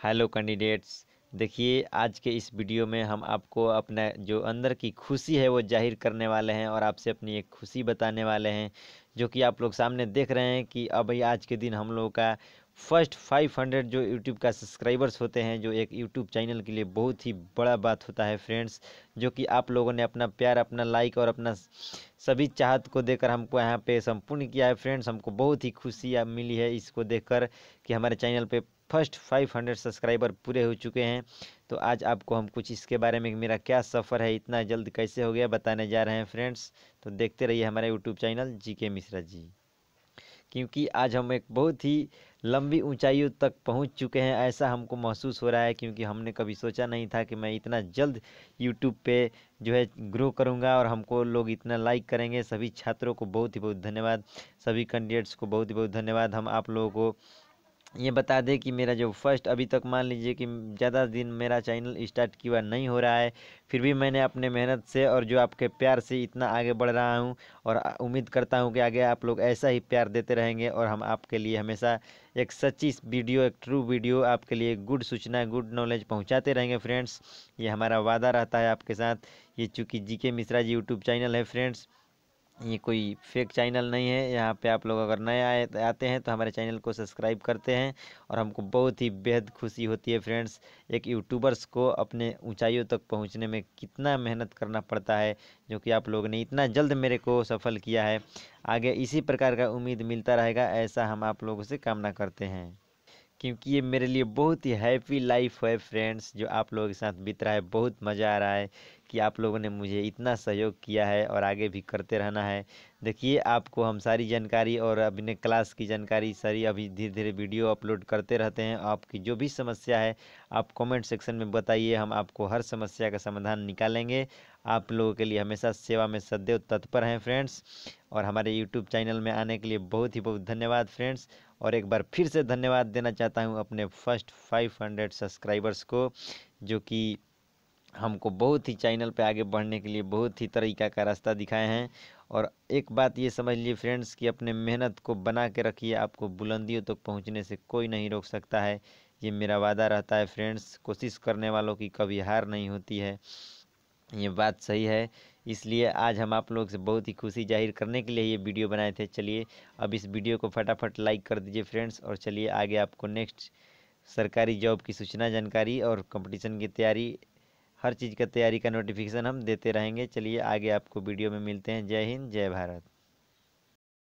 Hello candidates, देखिए आज के इस वीडियो में हम आपको अपना जो अंदर की खुशी है वो ज़ाहिर करने वाले हैं और आपसे अपनी एक खुशी बताने वाले हैं, जो कि आप लोग सामने देख रहे हैं कि अब आज के दिन हम लोगों का फ़र्स्ट 500 जो यूट्यूब का सब्सक्राइबर्स होते हैं, जो एक यूट्यूब चैनल के लिए बहुत ही बड़ा बात होता है फ्रेंड्स, जो कि आप लोगों ने अपना प्यार, अपना लाइक और अपना सभी चाहत को देकर हमको यहाँ पे संपूर्ण किया है फ्रेंड्स, हमको बहुत ही खुशी मिली है इसको देखकर कि हमारे चैनल पे फ़र्स्ट 500 सब्सक्राइबर पूरे हो चुके हैं। तो आज आपको हम कुछ इसके बारे में, मेरा क्या सफ़र है, इतना जल्द कैसे हो गया, बताने जा रहे हैं फ्रेंड्स। तो देखते रहिए हमारे यूट्यूब चैनल जी के मिश्रा जी। क्योंकि आज हम एक बहुत ही लंबी ऊंचाइयों तक पहुँच चुके हैं, ऐसा हमको महसूस हो रहा है, क्योंकि हमने कभी सोचा नहीं था कि मैं इतना जल्द यूट्यूब पे जो है ग्रो करूँगा और हमको लोग इतना लाइक करेंगे। सभी छात्रों को बहुत ही बहुत धन्यवाद, सभी कैंडिडेट्स को बहुत ही बहुत धन्यवाद। हम आप लोगों को ये बता दें कि मेरा जो फ़र्स्ट, अभी तक मान लीजिए कि ज़्यादा दिन मेरा चैनल स्टार्ट किया नहीं हो रहा है, फिर भी मैंने अपने मेहनत से और जो आपके प्यार से इतना आगे बढ़ रहा हूँ और उम्मीद करता हूँ कि आगे आप लोग ऐसा ही प्यार देते रहेंगे और हम आपके लिए हमेशा एक सच्ची वीडियो, एक ट्रू वीडियो आपके लिए गुड सूचना गुड नॉलेज पहुँचाते रहेंगे फ्रेंड्स ये हमारा वादा रहता है आपके साथ। ये चूँकि G K Mishra ji YouTube channel है फ्रेंड्स ये कोई फेक चैनल नहीं है। यहाँ पे आप लोग अगर नए आए, आते हैं तो हमारे चैनल को सब्सक्राइब करते हैं और हमको बहुत ही बेहद खुशी होती है फ्रेंड्स एक यूट्यूबर्स को अपने ऊंचाइयों तक पहुँचने में कितना मेहनत करना पड़ता है, जो कि आप लोगों ने इतना जल्द मेरे को सफल किया है। आगे इसी प्रकार का उम्मीद मिलता रहेगा, ऐसा हम आप लोगों से कामना करते हैं। क्योंकि ये मेरे लिए बहुत ही हैप्पी लाइफ है फ्रेंड्स जो आप लोगों के साथ बीत रहा है, बहुत मज़ा आ रहा है। कि आप लोगों ने मुझे इतना सहयोग किया है और आगे भी करते रहना है। देखिए, आपको हम सारी जानकारी और अपने क्लास की जानकारी, सारी अभी धीरे धीरे वीडियो अपलोड करते रहते हैं। आपकी जो भी समस्या है, आप कमेंट सेक्शन में बताइए। हम आपको हर समस्या का समाधान निकालेंगे। आप लोगों के लिए हमेशा सेवा में सदैव तत्पर हैं फ्रेंड्स। और हमारे यूट्यूब चैनल में आने के लिए बहुत ही बहुत धन्यवाद फ्रेंड्स। और एक बार फिर से धन्यवाद देना चाहता हूँ अपने फ़र्स्ट 500 सब्सक्राइबर्स को, जो कि हमको बहुत ही चैनल पे आगे बढ़ने के लिए बहुत ही तरीका का रास्ता दिखाए हैं। और एक बात ये समझ लीजिए फ्रेंड्स कि अपने मेहनत को बना के रखिए, आपको बुलंदियों तक तो पहुँचने से कोई नहीं रोक सकता है। ये मेरा वादा रहता है फ्रेंड्स, कोशिश करने वालों की कभी हार नहीं होती है। ये बात सही है, इसलिए आज हम आप लोग से बहुत ही खुशी ज़ाहिर करने के लिए ये वीडियो बनाए थे। चलिए, अब इस वीडियो को फटाफट लाइक कर दीजिए फ्रेंड्स और चलिए आगे आपको नेक्स्ट सरकारी जॉब की सूचना, जानकारी और कंपटीशन की तैयारी हर चीज़ का तैयारी का नोटिफिकेशन हम देते रहेंगे। चलिए आगे आपको वीडियो में मिलते हैं। जय हिंद, जय भारत।